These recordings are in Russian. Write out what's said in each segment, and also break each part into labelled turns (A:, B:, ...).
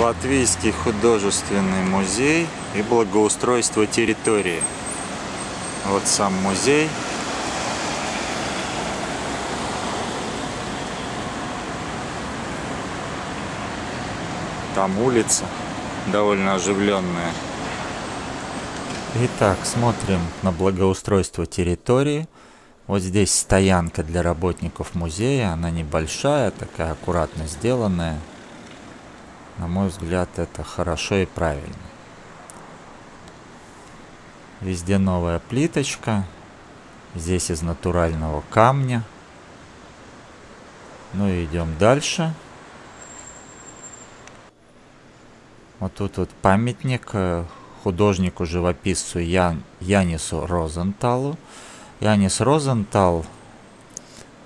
A: Латвийский художественный музей и благоустройство территории. Вот сам музей. Там улица довольно оживленная. Итак, смотрим на благоустройство территории. Вот здесь стоянка для работников музея. Она небольшая, такая аккуратно сделанная. На мой взгляд, это хорошо и правильно. Везде новая плиточка. Здесь из натурального камня. Ну и идем дальше. Вот тут вот памятник э, художнику-живописцу Ян, Янису Розенталу. Янис Розентал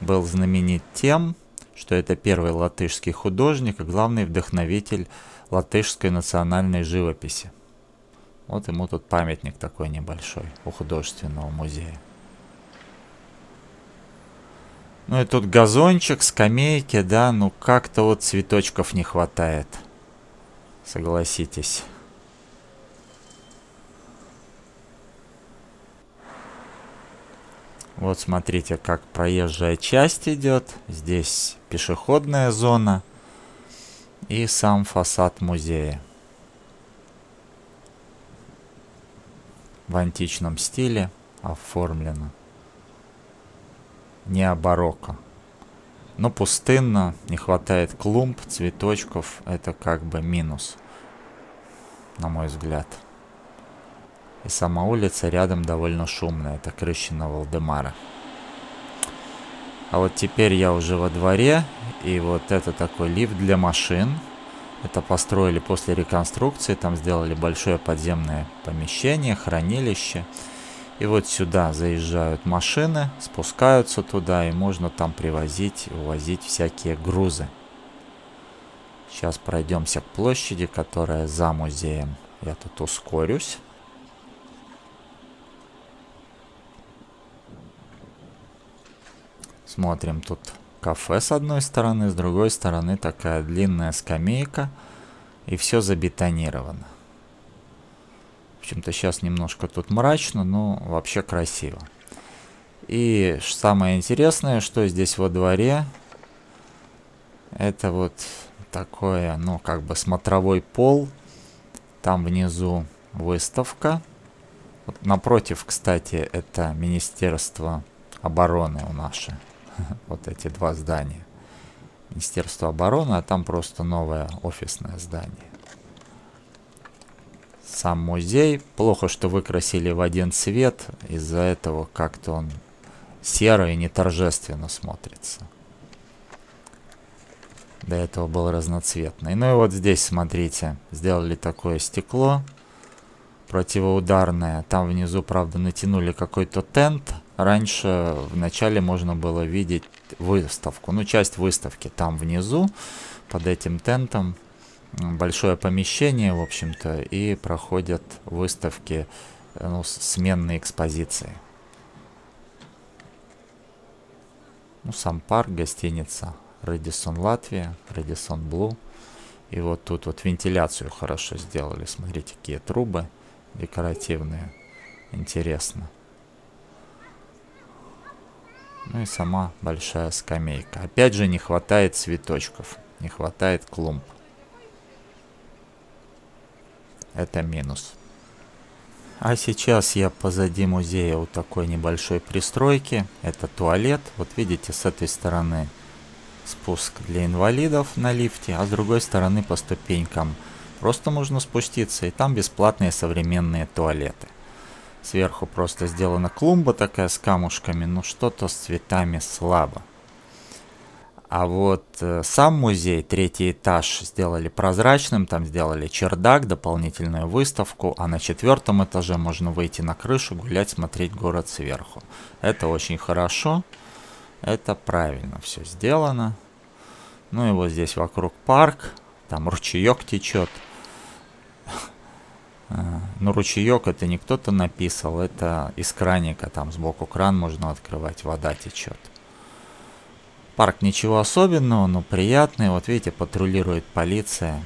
A: был знаменит тем, что это первый латышский художник и главный вдохновитель латышской национальной живописи. Вот ему тут памятник такой небольшой у художественного музея. Ну и тут газончик, скамейки, да, ну как-то вот цветочков не хватает. Согласитесь. Вот смотрите, как проезжая часть идет. Здесь пешеходная зона и сам фасад музея. В античном стиле оформлено. Не барокко. Но пустынно, не хватает клумб, цветочков. Это как бы минус, на мой взгляд. И сама улица рядом довольно шумная. Это Крыщина Валдемара. А вот теперь я уже во дворе. И вот это такой лифт для машин. Это построили после реконструкции. Там сделали большое подземное помещение, хранилище. И вот сюда заезжают машины, спускаются туда, и можно там привозить увозить всякие грузы. Сейчас пройдемся к площади, которая за музеем. Я тут ускорюсь. Смотрим тут кафе с одной стороны, с другой стороны такая длинная скамейка. И все забетонировано. В общем-то сейчас немножко тут мрачно, но вообще красиво. И самое интересное, что здесь во дворе, это вот такое, ну как бы смотровой пол. Там внизу выставка. Вот напротив, кстати, это Министерство обороны у наше. вот эти два здания. Министерство обороны, а там просто новое офисное здание. Сам музей. Плохо, что выкрасили в один цвет. Из-за этого как-то он серо и не торжественно смотрится. До этого был разноцветный. Ну и вот здесь, смотрите, сделали такое стекло противоударное. Там внизу, правда, натянули какой-то тент Раньше в начале можно было видеть выставку, ну часть выставки там внизу, под этим тентом. Большое помещение, в общем-то, и проходят выставки, ну, сменные экспозиции. Ну, сам парк, гостиница Редисон Латвия, Редисон Блу. И вот тут вот вентиляцию хорошо сделали. Смотрите, какие трубы декоративные. Интересно. Ну и сама большая скамейка. Опять же не хватает цветочков, не хватает клумб. Это минус. А сейчас я позади музея у такой небольшой пристройки. Это туалет. Вот видите, с этой стороны спуск для инвалидов на лифте, а с другой стороны по ступенькам. Просто можно спуститься, и там бесплатные современные туалеты. Сверху просто сделана клумба такая с камушками, но что-то с цветами слабо. А вот э, сам музей, третий этаж, сделали прозрачным, там сделали чердак, дополнительную выставку, а на четвертом этаже можно выйти на крышу, гулять, смотреть город сверху. Это очень хорошо, это правильно все сделано. Ну и вот здесь вокруг парк, там ручеек течет. Ну, ручеек это не кто-то написал, это из краника, там сбоку кран можно открывать, вода течет. Парк ничего особенного, но приятный. Вот видите, патрулирует полиция.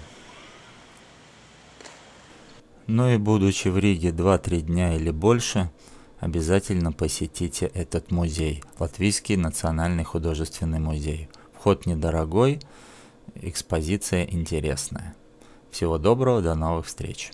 A: Ну и будучи в Риге 2-3 дня или больше, обязательно посетите этот музей, Латвийский национальный художественный музей. Вход недорогой, экспозиция интересная. Всего доброго, до новых встреч!